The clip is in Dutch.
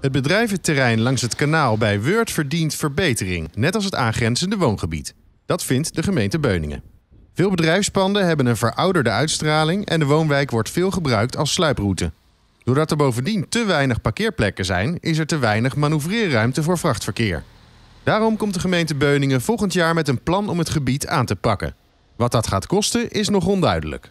Het bedrijventerrein langs het kanaal bij Weurt verdient verbetering, net als het aangrenzende woongebied. Dat vindt de gemeente Beuningen. Veel bedrijfspanden hebben een verouderde uitstraling en de woonwijk wordt veel gebruikt als sluiproute. Doordat er bovendien te weinig parkeerplekken zijn, is er te weinig manoeuvreerruimte voor vrachtverkeer. Daarom komt de gemeente Beuningen volgend jaar met een plan om het gebied aan te pakken. Wat dat gaat kosten is nog onduidelijk.